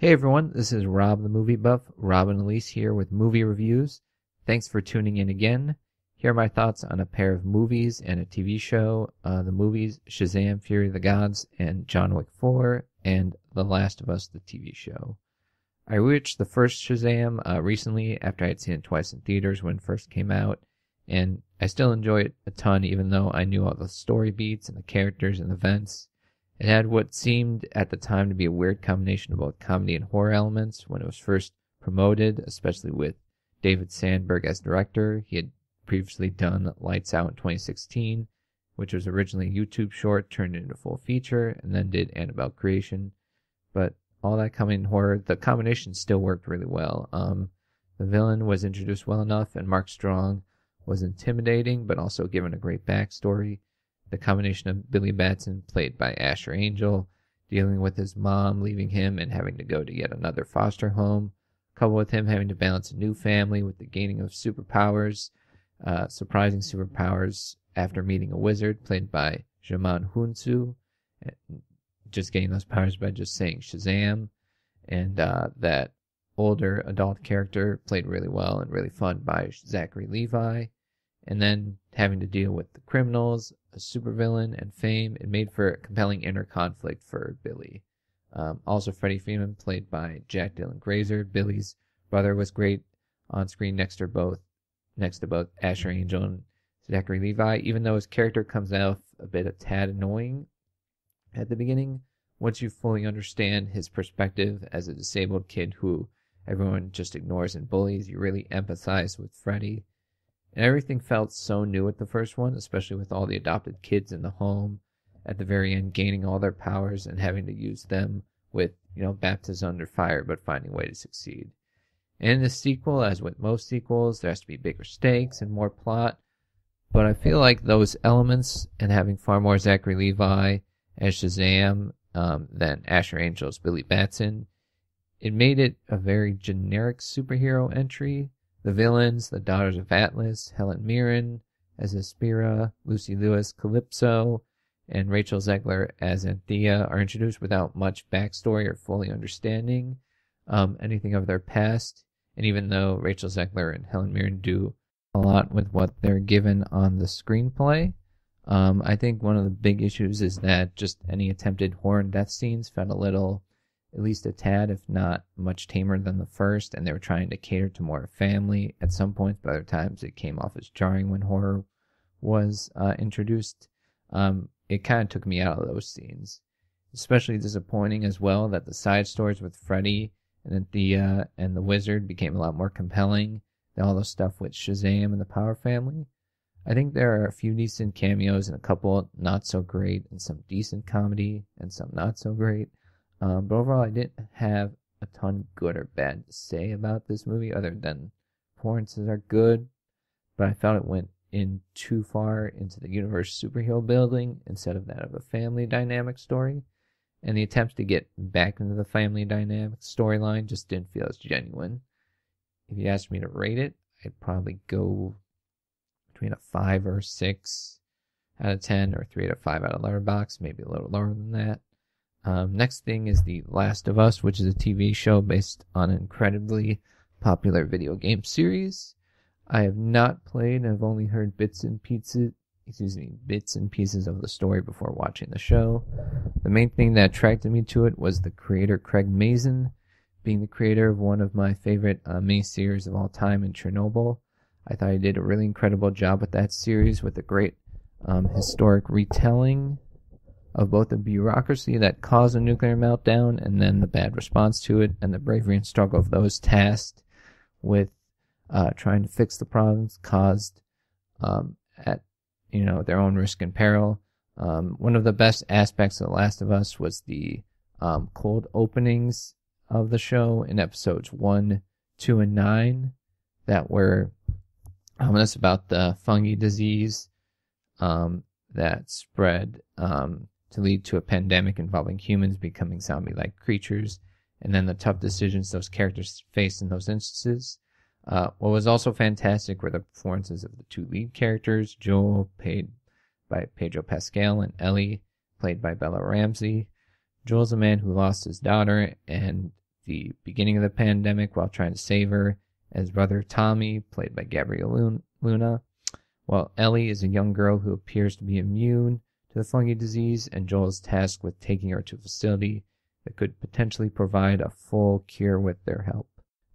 Hey everyone, this is Rob the Movie Buff, Robin Lalisse here with movie reviews. Thanks for tuning in again. Here are my thoughts on a pair of movies and a TV show. Uh, the movies Shazam Fury of the Gods and John Wick 4 and The Last of Us, the TV show. I rewatched the first Shazam uh, recently after I had seen it twice in theaters when it first came out, and I still enjoy it a ton even though I knew all the story beats and the characters and events. It had what seemed at the time to be a weird combination of both comedy and horror elements when it was first promoted, especially with David Sandberg as director. He had previously done Lights Out in 2016, which was originally a YouTube short turned into a full feature, and then did Annabelle Creation. But all that coming horror, the combination still worked really well. Um, the villain was introduced well enough, and Mark Strong was intimidating, but also given a great backstory. The combination of Billy Batson, played by Asher Angel, dealing with his mom leaving him and having to go to yet another foster home, coupled with him having to balance a new family with the gaining of superpowers, uh, surprising superpowers after meeting a wizard played by Djimon Hounsou, just getting those powers by just saying Shazam, and uh, that older adult character played really well and really fun by Zachary Levi, and then having to deal with the criminals, a supervillain, and fame, it made for a compelling inner conflict for Billy. Um, also, Freddie Freeman, played by Jack Dylan Grazer, Billy's brother, was great on screen next to both next to both Asher Angel and Zachary Levi, even though his character comes out a bit a tad annoying at the beginning. Once you fully understand his perspective as a disabled kid who everyone just ignores and bullies, you really empathize with Freddie. And everything felt so new at the first one, especially with all the adopted kids in the home at the very end gaining all their powers and having to use them with, you know, baptism under fire, but finding a way to succeed. And in the sequel, as with most sequels, there has to be bigger stakes and more plot. But I feel like those elements and having far more Zachary Levi as Shazam um, than Asher Angel's Billy Batson, it made it a very generic superhero entry. The villains, the Daughters of Atlas, Helen Mirren as Hespera, Lucy Lewis, Kalypso, and Rachel Zegler as Anthea are introduced without much backstory or fully understanding um, anything of their past. And even though Rachel Zegler and Helen Mirren do a lot with what they're given on the screenplay, um, I think one of the big issues is that just any attempted horror and death scenes felt a little, at least a tad, if not much tamer than the first, and they were trying to cater to more family at some points, but other times it came off as jarring when horror was uh, introduced. Um, it kind of took me out of those scenes. Especially disappointing as well that the side stories with Freddie and Anthea and the Wizard became a lot more compelling than all the stuff with Shazam and the Power Family. I think there are a few decent cameos and a couple not so great, and some decent comedy and some not so great. Um, but overall, I didn't have a ton good or bad to say about this movie, other than performances are good, but I felt it went in too far into the universe superhero building instead of that of a family dynamic story. And the attempts to get back into the family dynamic storyline just didn't feel as genuine. If you asked me to rate it, I'd probably go between a 5 or 6 out of 10 or 3 out of 5 out of Letterboxd, maybe a little lower than that. Um, next thing is The Last of Us, which is a TV show based on an incredibly popular video game series. I have not played I've only heard bits and pieces, excuse me, bits and pieces of the story before watching the show. The main thing that attracted me to it was the creator Craig Mazin, being the creator of one of my favorite uh, main series of all time in Chernobyl. I thought he did a really incredible job with that series with a great um, historic retelling of both the bureaucracy that caused a nuclear meltdown and then the bad response to it and the bravery and struggle of those tasked with uh, trying to fix the problems caused um, at you know their own risk and peril. Um, one of the best aspects of The Last of Us was the um, cold openings of the show in episodes one, two, and nine that were ominous about the fungi disease um, that spread um, to lead to a pandemic involving humans becoming zombie-like creatures, and then the tough decisions those characters faced in those instances. Uh, what was also fantastic were the performances of the two lead characters, Joel, played by Pedro Pascal, and Ellie, played by Bella Ramsey. Joel's a man who lost his daughter, and the beginning of the pandemic while trying to save her, as brother Tommy, played by Gabriel Luna, while Ellie is a young girl who appears to be immune to the fungi disease, and Joel is tasked with taking her to a facility that could potentially provide a full cure with their help.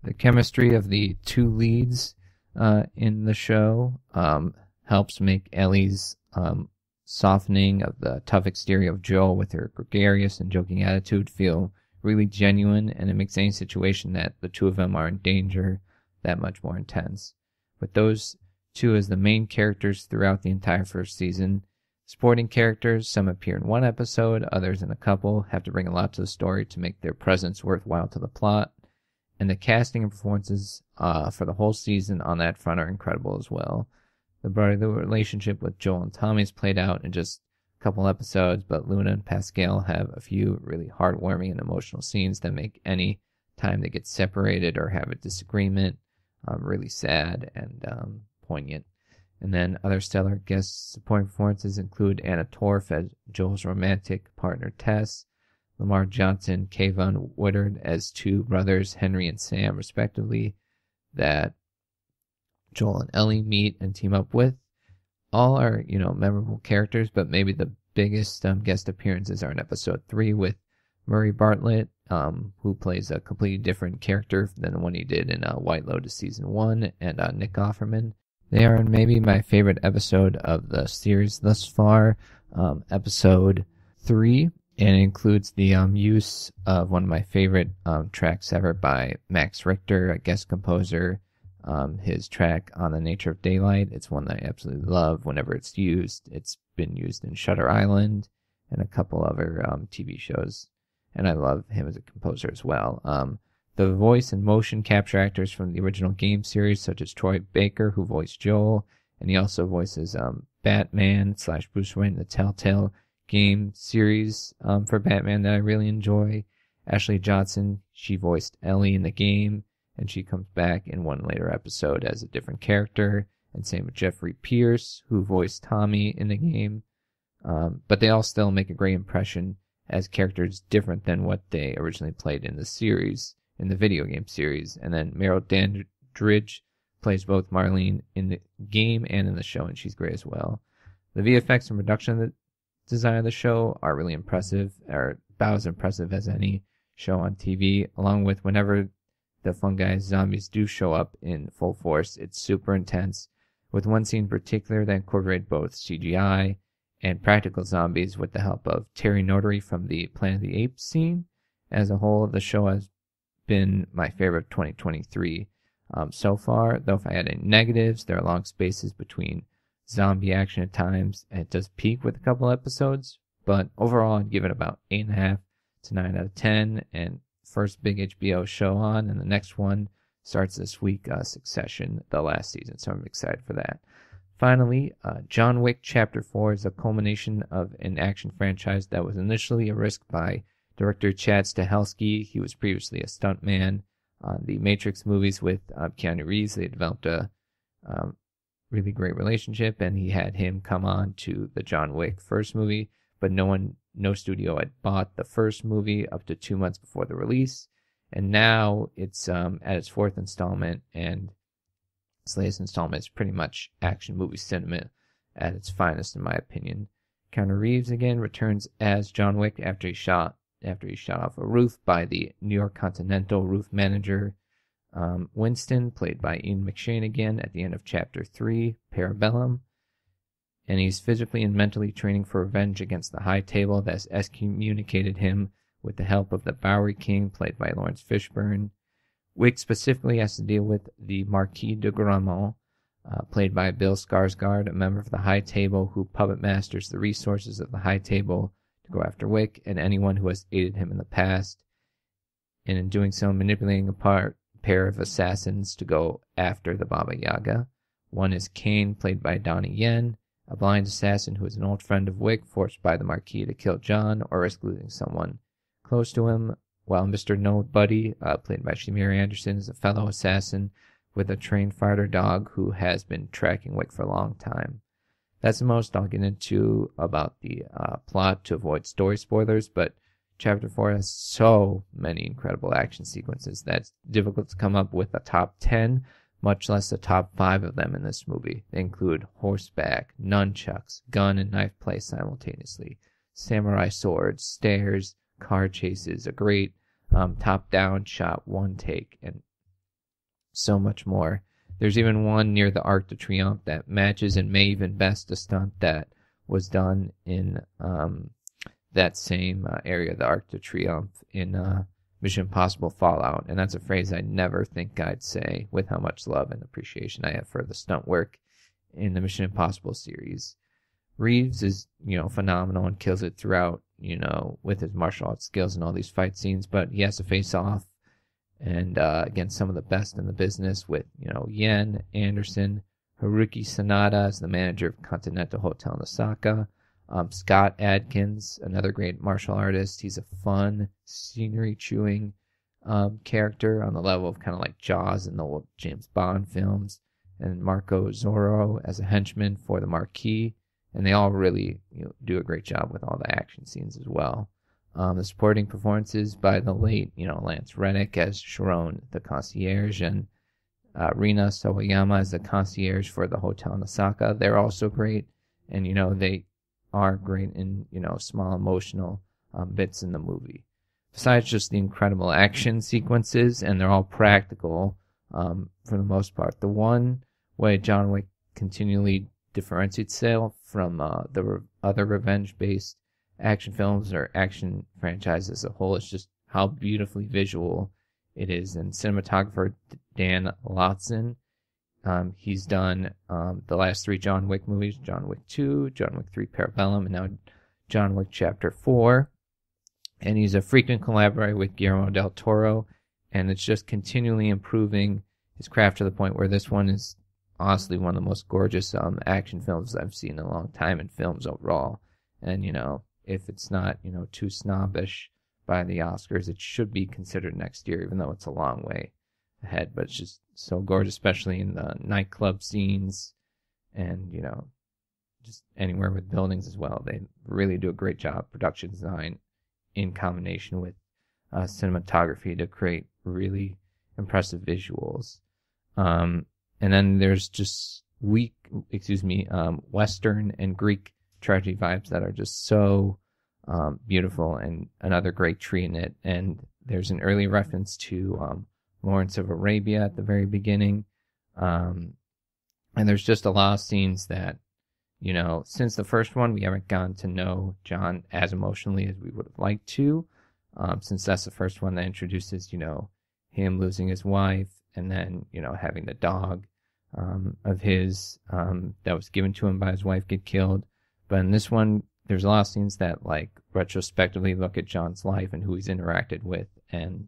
The chemistry of the two leads uh, in the show um, helps make Ellie's um, softening of the tough exterior of Joel with her gregarious and joking attitude feel really genuine, and it makes any situation that the two of them are in danger that much more intense. With those two as the main characters throughout the entire first season, Supporting characters, some appear in one episode, others in a couple, have to bring a lot to the story to make their presence worthwhile to the plot. And the casting and performances uh, for the whole season on that front are incredible as well. The relationship with Joel and Tommy is played out in just a couple episodes, but Luna and Pascal have a few really heartwarming and emotional scenes that make any time they get separated or have a disagreement um, really sad and um, poignant. And then other stellar guest supporting performances include Anna Torv as Joel's romantic partner Tess, Lamar Johnson, Keivonn Woodard as two brothers, Henry and Sam, respectively, that Joel and Ellie meet and team up with. All are, you know, memorable characters, but maybe the biggest um, guest appearances are in episode three with Murray Bartlett, um, who plays a completely different character than the one he did in uh, White Lotus season one, and uh, Nick Offerman. They are maybe my favorite episode of the series thus far, um, episode three, and includes the um, use of one of my favorite um, tracks ever by Max Richter, a guest composer. Um, his track on the nature of daylight. It's one that I absolutely love whenever it's used. It's been used in Shutter Island and a couple other um, TV shows, and I love him as a composer as well. The voice and motion capture actors from the original game series, such as Troy Baker, who voiced Joel, and he also voices um, Batman slash Bruce Wayne, in the Telltale game series um, for Batman that I really enjoy. Ashley Johnson, she voiced Ellie in the game, and she comes back in one later episode as a different character. And same with Jeffrey Pierce, who voiced Tommy in the game. Um, but they all still make a great impression as characters different than what they originally played in the series in the video game series, and then Merle Dandridge plays both Marlene in the game and in the show, and she's great as well. The VFX and production design of the show are really impressive, are about as impressive as any show on TV, along with whenever the fungi zombies do show up in full force, it's super intense, with one scene in particular that incorporated both CGI and practical zombies with the help of Terry Notary from the Planet of the Apes scene. As a whole, the show has been my favorite of 2023 um, so far. Though if I had any negatives, there are long spaces between zombie action at times, and it does peak with a couple episodes. But overall, I'd give it about eight and a half to nine out of ten. And first big HBO show on, and the next one starts this week, uh, Succession, the last season. So I'm excited for that. Finally, uh, John Wick Chapter 4 is a culmination of an action franchise that was initially a risk by Director Chad Stahelski, he was previously a stuntman on the Matrix movies with uh, Keanu Reeves. They developed a um, really great relationship, and he had him come on to the John Wick first movie, but no one, no studio had bought the first movie up to two months before the release, and now it's um, at its fourth installment, and its latest installment is pretty much action movie cinema at its finest, in my opinion. Keanu Reeves again returns as John Wick after he shot after he's shot off a roof by the New York Continental roof manager. Um, Winston, played by Ian McShane again at the end of chapter 3, Parabellum. And he's physically and mentally training for revenge against the High Table that's excommunicated him with the help of the Bowery King, played by Laurence Fishburne. Wick specifically has to deal with the Marquis de Gramont, uh, played by Bill Skarsgård, a member of the High Table who puppet masters the resources of the High Table to go after Wick and anyone who has aided him in the past, and in doing so, manipulating a par- pair of assassins to go after the Baba Yaga. One is Kane, played by Donnie Yen, a blind assassin who is an old friend of Wick, forced by the Marquis to kill John or risk losing someone close to him, while Mr. Nobody, uh, played by Shamier Anderson, is a fellow assassin with a trained fighter dog who has been tracking Wick for a long time. That's the most I'll get into about the uh, plot to avoid story spoilers, but Chapter 4 has so many incredible action sequences that it's difficult to come up with a top 10, much less a top 5 of them in this movie. They include horseback, nunchucks, gun and knife play simultaneously, samurai swords, stairs, car chases, a great um, top down shot, one take, and so much more. There's even one near the Arc de Triomphe that matches and may even best a stunt that was done in um, that same uh, area, the Arc de Triomphe, in uh, Mission Impossible Fallout. And that's a phrase I never think I'd say with how much love and appreciation I have for the stunt work in the Mission Impossible series. Reeves is, you know, phenomenal and kills it throughout, you know, with his martial arts skills and all these fight scenes, but he has to face off and uh, against some of the best in the business with, you know, Yen Anderson, Hiroyuki Sanada as the manager of Continental Hotel in Osaka, um, Scott Adkins, another great martial artist. He's a fun, scenery chewing um, character on the level of kind of like Jaws in the old James Bond films. And Marko Zaror as a henchman for the Marquis and they all really you know, do a great job with all the action scenes as well. Um, the supporting performances by the late, you know, Lance Reddick as Charon, the concierge, and uh, Rina Sawayama as the concierge for the hotel in Osaka. They're also great, and you know they are great in you know small emotional um, bits in the movie. Besides just the incredible action sequences, and they're all practical um, for the most part. The one way John Wick continually differentiates itself from uh, the re- other revenge-based action films or action franchises as a whole. It's just how beautifully visual it is. And cinematographer Dan Laustsen, um, he's done um, the last three John Wick movies: John Wick Two, John Wick Three, Parabellum, and now John Wick Chapter Four. And he's a frequent collaborator with Guillermo del Toro, and it's just continually improving his craft to the point where this one is honestly one of the most gorgeous um, action films I've seen in a long time in films overall. And you know, if it's not you know too snobbish by the Oscars, it should be considered next year, even though it's a long way ahead. But it's just so gorgeous, especially in the nightclub scenes, and you know, just anywhere with buildings as well. They really do a great job production design in combination with uh, cinematography to create really impressive visuals. Um, and then there's just weak, excuse me, um, Western and Greek tragedy vibes that are just so um, beautiful, and another great tree in it. And there's an early reference to um, Lawrence of Arabia at the very beginning, um, and there's just a lot of scenes that, you know, since the first one, we haven't gotten to know John as emotionally as we would have liked to, um, since that's the first one that introduces, you know, him losing his wife and then you know having the dog um, of his um, that was given to him by his wife get killed. But in this one, there's a lot of scenes that like retrospectively look at John's life and who he's interacted with and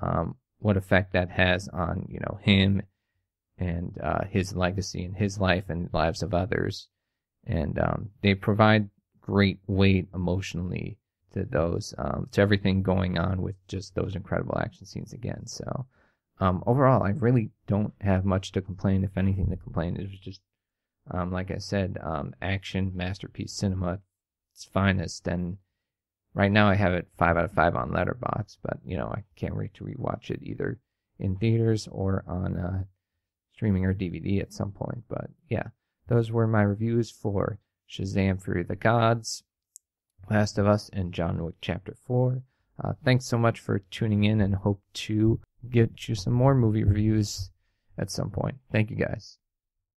um, what effect that has on you know him and uh, his legacy and his life and lives of others. And um, they provide great weight emotionally to those um, to everything going on with just those incredible action scenes again. So um, overall, I really don't have much to complain. If anything to complain, it was just, um, like I said, um, action masterpiece cinema. It's finest, and right now I have it five out of five on Letterboxd, But you know, I can't wait to rewatch it either in theaters or on uh, streaming or DVD at some point. But yeah, those were my reviews for Shazam: Fury of the Gods, Last of Us, and John Wick Chapter Four. Uh, thanks so much for tuning in, and hope to get you some more movie reviews at some point. Thank you guys.